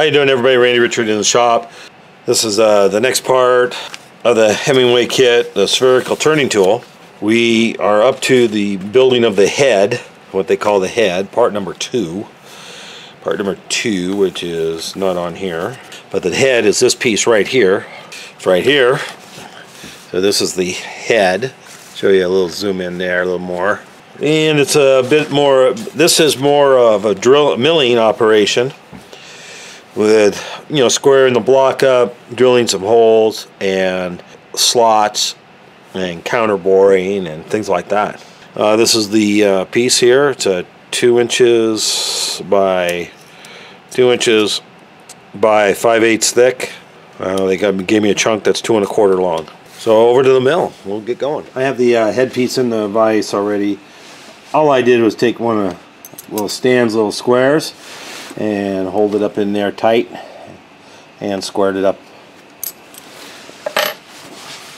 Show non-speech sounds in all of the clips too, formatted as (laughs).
How you doing everybody? Randy Richard in the shop. This is uh, the next part of the Hemingway kit, the spherical turning tool. We are up to the building of the head, what they call the head, part number two. Part number two, which is not on here. But the head is this piece right here. It's right here. So this is the head. Show you a little zoom in there a little more. And it's a bit more, this is more of a drill milling operation with you know squaring the block up drilling some holes and slots and counter boring and things like that. Uh, this is the uh, piece here. It's a two inches by two inches by five eighths thick. Uh, they got, gave me a chunk that's two and a quarter long. So over to the mill. We'll get going. I have the uh, headpiece in the vise already. All I did was take one of little stands little squares and hold it up in there tight and squared it up.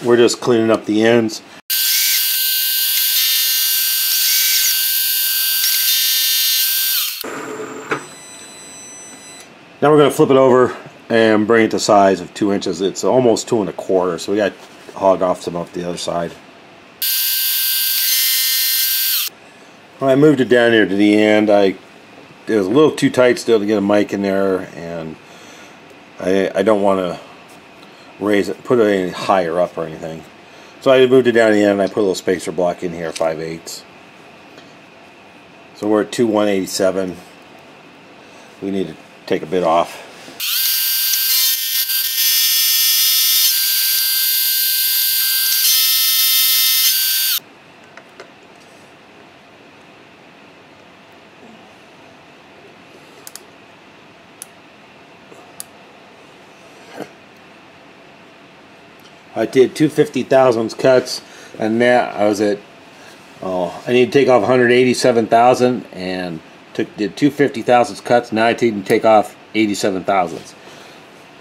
We're just cleaning up the ends. Now we're going to flip it over and bring it to size of two inches. It's almost two and a quarter, so we got to hog off some off the other side. I moved it down here to the end, I it was a little too tight still to get a mic in there and I, I don't want to raise it put it any higher up or anything. So I moved it down the end and I put a little spacer block in here 5 eighths. So we're at 2 187 we need to take a bit off I did two fifty thousandths cuts, and now I was at. Oh, I need to take off 187,000 and took did two fifty thousandths cuts. Now I need to take off 87 thousandths.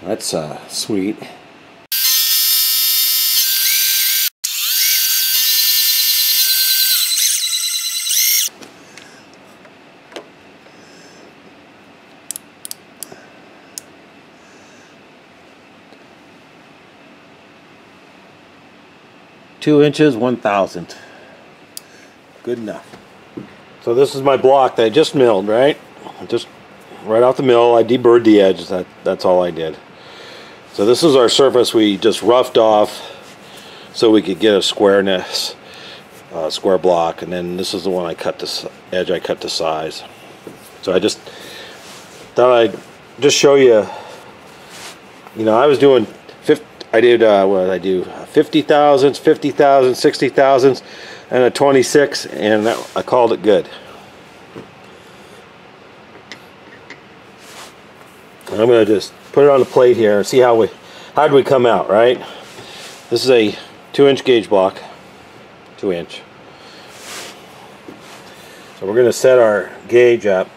That's uh, sweet. Two inches one thousandth good enough. So this is my block that I just milled right? Just right off the mill I deburred the edge that that's all I did. So this is our surface we just roughed off so we could get a squareness uh, square block and then this is the one I cut this edge I cut to size. So I just thought I'd just show you you know I was doing 50 I did uh, what did I do 50 thousandths, 50 thousandths, 60 thousandths, and a 26, and I called it good. I'm going to just put it on the plate here and see how we, how did we come out, right? This is a 2 inch gauge block, 2 inch. So we're going to set our gauge up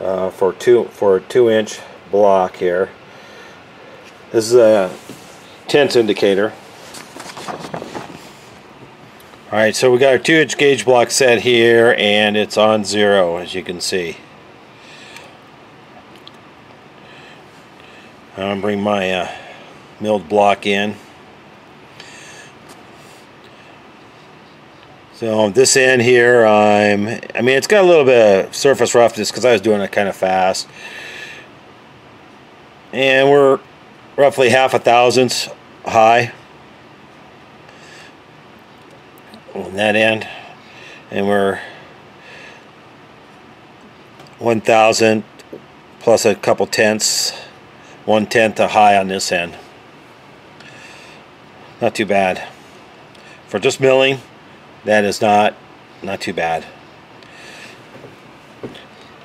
uh, for two for a 2 inch block here. This is a tenths indicator. Alright, so we got our 2 inch gauge block set here and it's on zero as you can see. To bring my uh, milled block in. So this end here, I'm, I mean it's got a little bit of surface roughness because I was doing it kind of fast. And we're roughly half a thousandths high. On that end. And we're 1,000 plus a couple tenths one tenth a high on this end. Not too bad. For just milling that is not not too bad.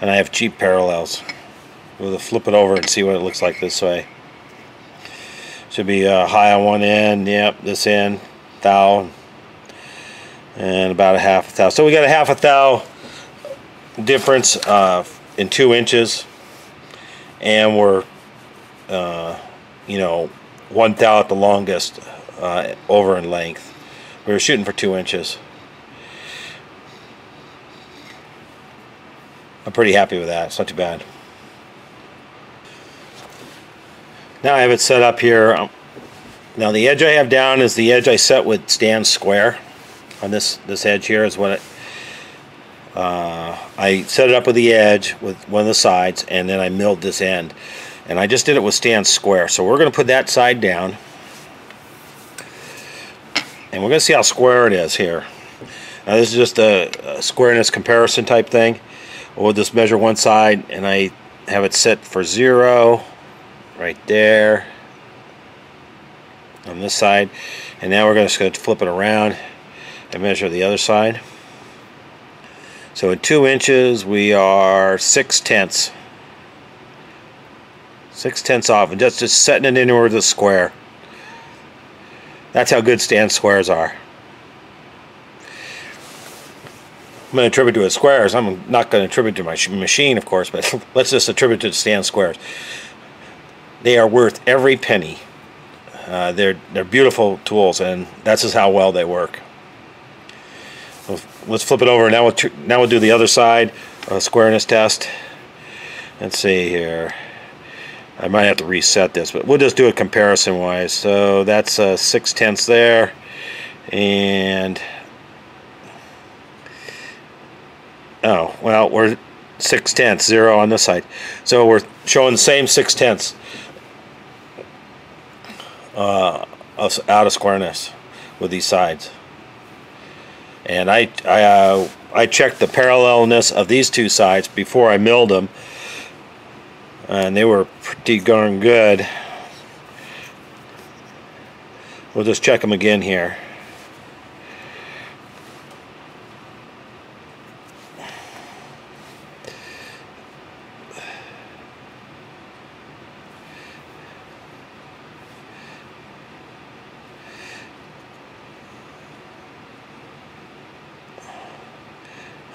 And I have cheap parallels. We'll flip it over and see what it looks like this way. Should be uh, high on one end yep this end thou and about a half a thou. So we got a half a thou difference uh, in two inches, and we're, uh, you know, one thou at the longest uh, over in length. We were shooting for two inches. I'm pretty happy with that. It's not too bad. Now I have it set up here. Now the edge I have down is the edge I set with stand square. On this this edge here is what it, uh, I set it up with the edge with one of the sides, and then I milled this end. And I just did it with stand square. So we're going to put that side down. And we're going to see how square it is here. Now this is just a, a squareness comparison type thing. We'll just measure one side and I have it set for zero right there on this side. And now we're just going to flip it around and measure the other side. So in two inches we are six tenths. Six tenths off and just, just setting it in over the square. That's how good stand squares are. I'm going to attribute to it squares. I'm not going to attribute to my machine, of course, but (laughs) let's just attribute to the stand squares. They are worth every penny. Uh, they're they're beautiful tools, and that's just how well they work. Let's flip it over. Now we'll now we'll do the other side, uh, squareness test. Let's see here. I might have to reset this, but we'll just do it comparison wise. So that's uh, six tenths there, and oh well, we're six tenths zero on this side, so we're showing the same six tenths uh, out of squareness with these sides. And I I uh, I checked the parallelness of these two sides before I milled them and they were pretty darn good. We'll just check them again here.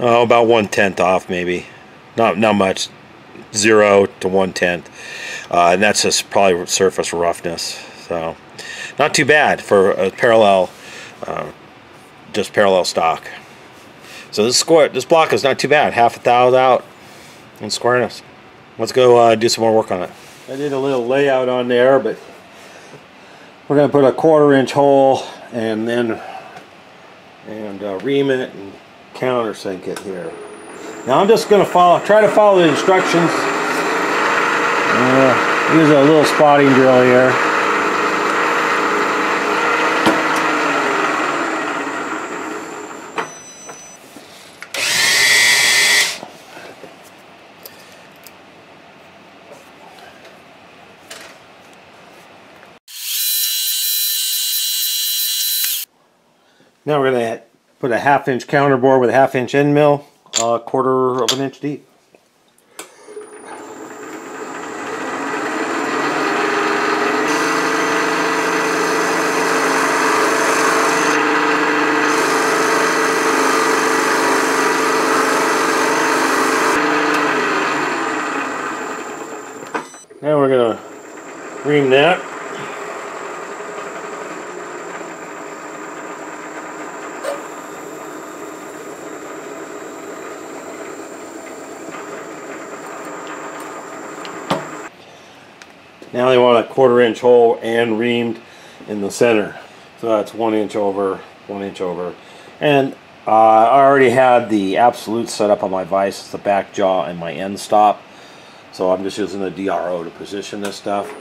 Oh, about one tenth off, maybe. Not not much zero to one tenth, uh, and that's just probably surface roughness. So, not too bad for a parallel, uh, just parallel stock. So this square, this block is not too bad. Half a thou out in squareness. Let's go uh, do some more work on it. I did a little layout on there, but we're going to put a quarter inch hole and then and uh, ream it and countersink it here. Now I'm just going to follow, try to follow the instructions. Uh, use a little spotting drill here. Now we're going to put a half inch counter bore with a half inch end mill a quarter of an inch deep. Now we're going to ream that Now they want a quarter inch hole and reamed in the center. So that's one inch over, one inch over. And uh, I already had the absolute set up on my vise, the back jaw and my end stop. So I'm just using the DRO to position this stuff.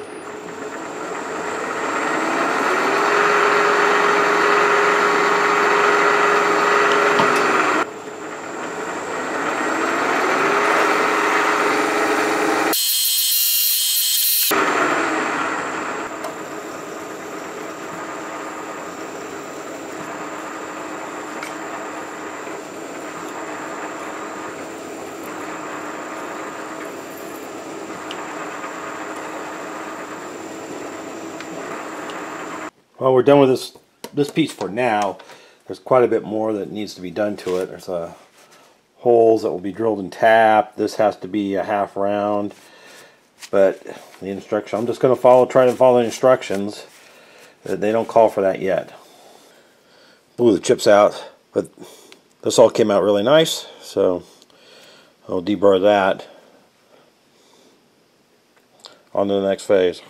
Well, we're done with this this piece for now. There's quite a bit more that needs to be done to it. There's uh, holes that will be drilled and tapped. This has to be a half round. But the instruction, I'm just going to follow, try to follow the instructions. They don't call for that yet. Blew the chips out, but this all came out really nice. So I'll deburr that on to the next phase.